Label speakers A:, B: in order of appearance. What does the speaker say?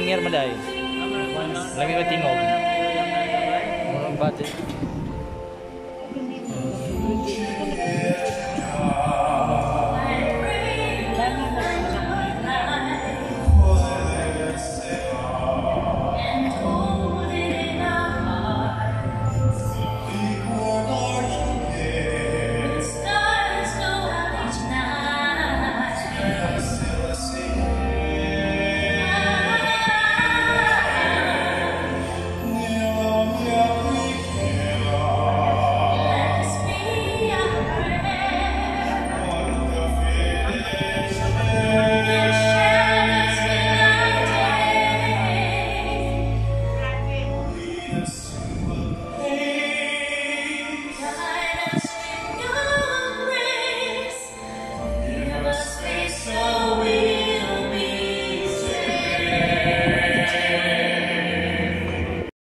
A: Ingir madai. Lagi kau tengok. Batik.